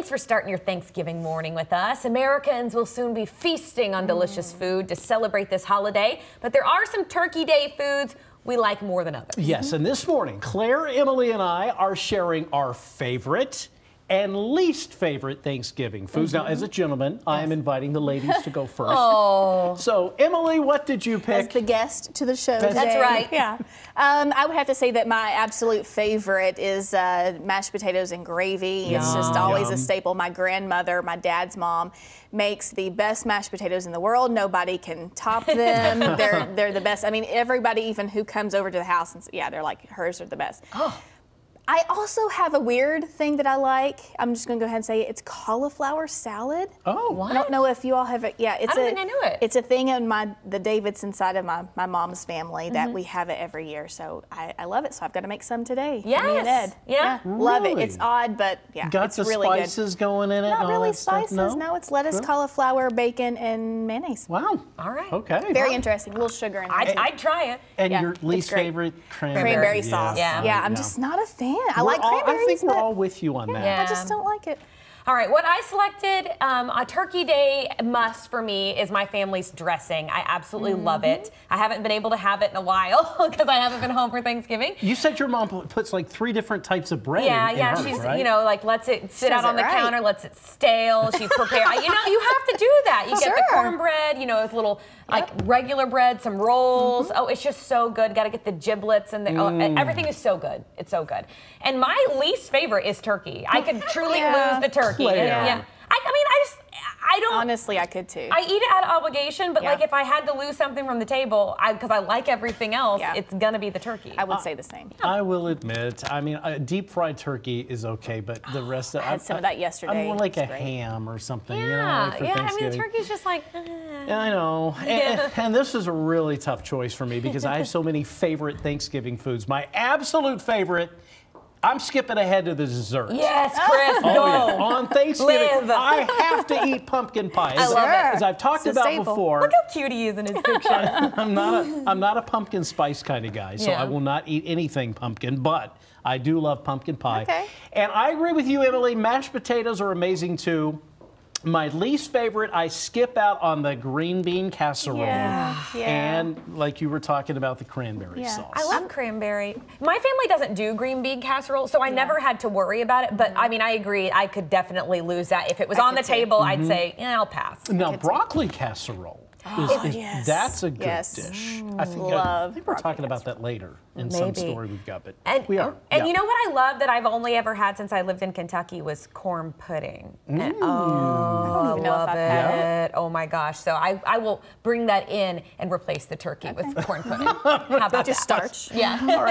Thanks for starting your Thanksgiving morning with us. Americans will soon be feasting on delicious mm. food to celebrate this holiday, but there are some Turkey Day foods we like more than others. Yes, and this morning, Claire, Emily, and I are sharing our favorite and least favorite Thanksgiving foods. Now, as a gentleman, I am inviting the ladies to go first. Oh, So, Emily, what did you pick? as the guest to the show. That's- That's today. right. Yeah. Um, I would have to say that my absolute favorite is uh, mashed potatoes and gravy. It's just always Yum. a staple. My grandmother, my dad's mom, makes the best mashed potatoes in the world. Nobody can top them. they're they're the best. I mean, everybody, even who comes over to the house, and yeah, they're like hers are the best. Oh. I also have a weird thing that I like. I'm just gonna go ahead and say it. it's cauliflower salad. oh, What? I don't know if you all have it. Yeah, it's don't a, think I knew it. It's a thing in my the Davidson side of my, my mom's family Mm-hmm. that we have it every year. So I, I love it. So I've got to make some today. for Me and Ed. Yeah. love it. It's odd, but yeah, got it's the really spices going in it. good. and Not all really that stuff? spices. No? it's lettuce, Good. cauliflower, bacon, and mayonnaise. Wow. All right. Okay. Very interesting. A little sugar in there. I'd, I'd try it. And Yeah, your least favorite cranberry, cranberry sauce. Yeah. yeah. I'm just not a fan. I We're like all- cranberries, I think we're all with you on that. Yeah. I just don't like it. All right, what I selected, um, a Turkey Day must for me is my family's dressing. I absolutely love Mm-hmm. it. I haven't been able to have it in a while because I haven't been home for Thanksgiving. You said your mom puts like three different types of bread Yeah, in, in yeah. hers, She's, right? you know, like lets it sit does out on the right. counter, lets it stale. She prepares. you know, you have to do that. You get the cornbread, you know, with little like regular bread, some rolls. Mm-hmm. Oh, it's just so good. Got to get the giblets and the oh, Mm. everything is so good. It's so good. And my least favorite is turkey. I could truly Yeah. lose the turkey. Claire. Yeah. I, I mean, I just I don't. Honestly, I could too. I eat it out of obligation, but Yeah. like if I had to lose something from the table, because I, like everything else, Yeah. it's gonna be the turkey. I would uh, say the same. I will admit, I mean, a deep fried turkey is okay, but the rest of I had some of that yesterday. I'm more like It's a great. ham or something. you know, yeah, like for yeah. I mean, Thanksgiving. turkey's just like. Uh. Yeah, I know. And, and- and this is a really tough choice for me because I have so many favorite Thanksgiving foods. My absolute favorite, I'm skipping ahead to the dessert. Yes, oh. Chris, Oh, go. yeah. On Thanksgiving, Live. I have to eat pumpkin pie. As, love it. as I've talked It's about staple. before, Look how cute he is in his picture. I'm not a I'm not a pumpkin spice kind of guy, so Yeah. I will not eat anything pumpkin, but I do love pumpkin pie. Okay. And I agree with you, Emily. Mashed potatoes are amazing too. My least favorite, I skip out on the green bean casserole. Yeah, yeah. And like you were talking about the cranberry Yeah. sauce. I love cranberry. My family doesn't do green bean casserole, so I never had to worry about it. But I mean, I agree. I could definitely lose that if it was I on the could too. table. I'd mm-hmm. say, yeah, I'll pass. now could- broccoli casserole. Is, is- yes. That's a good Yes. dish. Mm, I think, I, think we're talking about that later in some story we've got, but And, we are. And yeah. you know what I love that I've only ever had since I lived in Kentucky was corn pudding. Mm. And, oh, I even love it. had it. Oh my gosh. So I, I will bring that in and replace the turkey with corn pudding. How about Just that? starch. Yeah. All right.